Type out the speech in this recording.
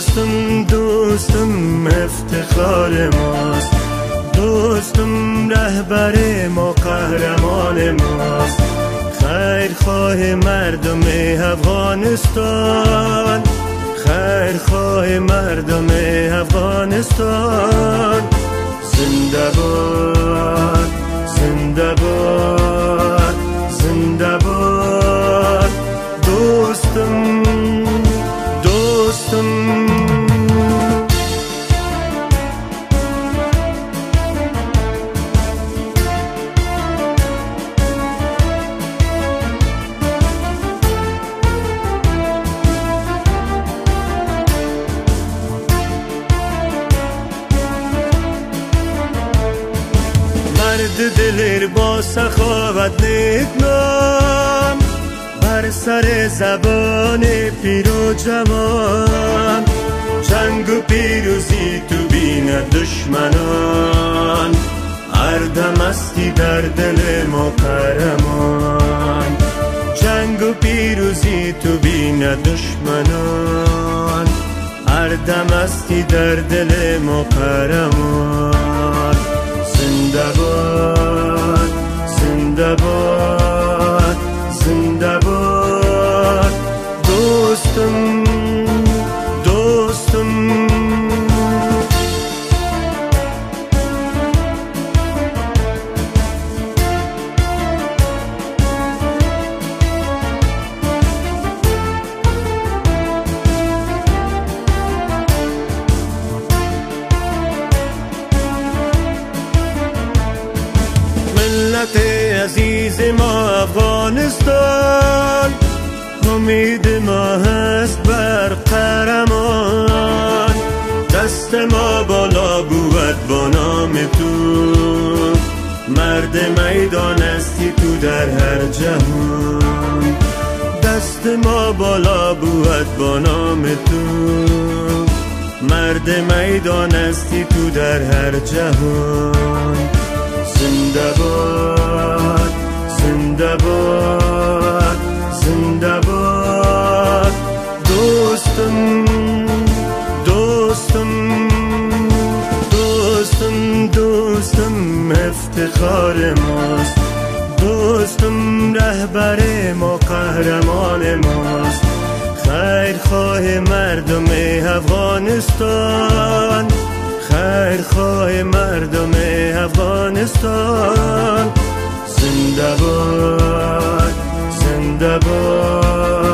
دوستم دوستم افتخار ماست. دوستم رهبر ما قهرمان ماست. خیر خواه مردم افغانستان. خیر خواه مردم افغانستان. زنده باد زنده باد دلیر با سخاوت نام بر سر زبان پیر و جوان. جنگ و پیروزی تو بین دشمنان. اردم استی در دل ما قهرمان. جنگ و پیروزی تو بین دشمنان. اردم استی در دل ما ملت عزیز ما افغانستان. امید ما هست بر قهرمان. دست ما بالا بود با نام تو. مرد میدان استی تو در هر جهان. دست ما بالا بود با نام تو. مرد میدان استی تو در هر جهان. زنده باد زنده باد زنده باد دوستم دوستم دوستم دوستم افتخار ماست. دوستم رهبر ما قهرمان ماست. خیر خواه مردم افغانستان. خیر خواه مردم افغانستان. زنده باد زنده باد